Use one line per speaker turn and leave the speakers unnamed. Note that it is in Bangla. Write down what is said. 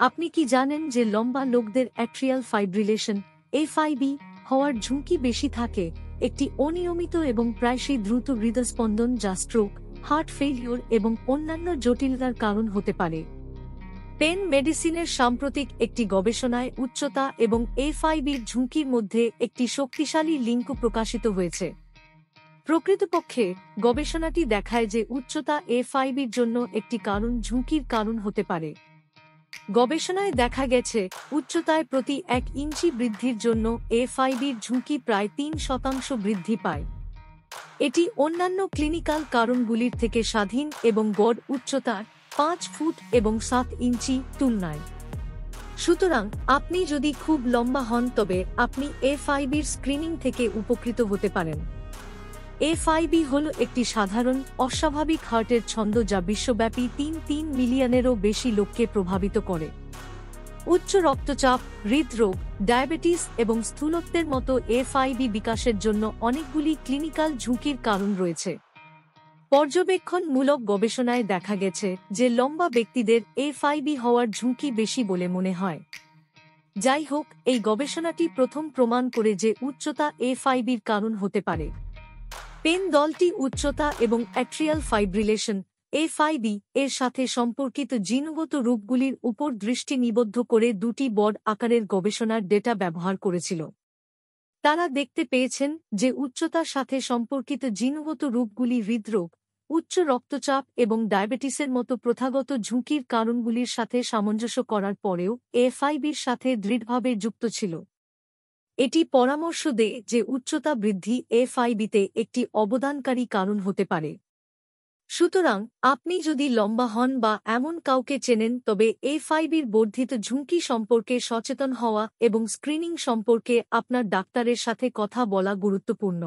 আপনি কি জানেন যে লম্বা লোকদের অ্যাট্রিয়াল ফাইব্রিলেশন এফআইবি, হওয়ার ঝুঁকি বেশি থাকে? একটি অনিয়মিত এবং প্রায়শই দ্রুত হৃদস্পন্দন যা স্ট্রোক হার্ট ফেলিওর এবং অন্যান্য জটিলতার কারণ হতে পারে। পেন মেডিসিনের সাম্প্রতিক একটি গবেষণায় উচ্চতা এবং এফআইবির ঝুঁকির মধ্যে একটি শক্তিশালী লিঙ্ক প্রকাশিত হয়েছে। প্রকৃতপক্ষে, গবেষণাটি দেখায় যে উচ্চতা এফআইবির জন্য একটি কারণ ঝুঁকির কারণ হতে পারে। গবেষণায় দেখা গেছে, উচ্চতায় প্রতি এক ইঞ্চি বৃদ্ধির জন্য এফআইবির ঝুঁকি প্রায় তিন শতাংশ বৃদ্ধি পায়। এটি অন্যান্য ক্লিনিক্যাল কারণগুলির থেকে স্বাধীন এবং গড় উচ্চতার পাঁচ ফুট এবং সাত ইঞ্চি তুলনায়। সুতরাং, আপনি যদি খুব লম্বা হন তবে আপনি এফআইবির স্ক্রিনিং থেকে উপকৃত হতে পারেন। এফআইবি হল একটি সাধারণ, অস্বাভাবিক হার্টের ছন্দ যা বিশ্বব্যাপী তিন তিন মিলিয়নেরও বেশি লোককে প্রভাবিত করে। উচ্চ রক্তচাপ, হৃদরোগ, ডায়াবেটিস এবং স্থূলত্বের মতো এফআইবি বিকাশের জন্য অনেকগুলি ক্লিনিক্যাল ঝুঁকির কারণ রয়েছে। পর্যবেক্ষণমূলক গবেষণায় দেখা গেছে যে লম্বা ব্যক্তিদের এফআইবি হওয়ার ঝুঁকি বেশি বলে মনে হয়। যাই হোক, এই গবেষণাটি প্রথম প্রমাণ করে যে উচ্চতা এফআইবির কারণ হতে পারে। পেন দলটি উচ্চতা এবং অ্যাট্রিয়াল ফাইব্রিলেশন এফআইবি এর সাথে সম্পর্কিত জিনগত রূপগুলির উপর দৃষ্টি নিবদ্ধ করে দুটি বড আকারের গবেষণার ডেটা ব্যবহার করেছিল। তারা দেখতে পেয়েছেন যে উচ্চতার সাথে সম্পর্কিত জিনগত রূপগুলি হৃদরোগ, উচ্চ রক্তচাপ এবং ডায়াবেটিসের মতো প্রথাগত ঝুঁকির কারণগুলির সাথে সামঞ্জস্য করার পরেও এফআইবির সাথে দৃঢ়ভাবে যুক্ত ছিল। এটি পরামর্শ দেয় যে উচ্চতা বৃদ্ধি এফআইবিতে একটি অবদানকারী কারণ হতে পারে। সুতরাং, আপনি যদি লম্বা হন বা এমন কাউকে চেনেন, তবে এফআইবির বর্ধিত ঝুঁকি সম্পর্কে সচেতন হওয়া এবং স্ক্রিনিং সম্পর্কে আপনার ডাক্তারের সাথে কথা বলা গুরুত্বপূর্ণ।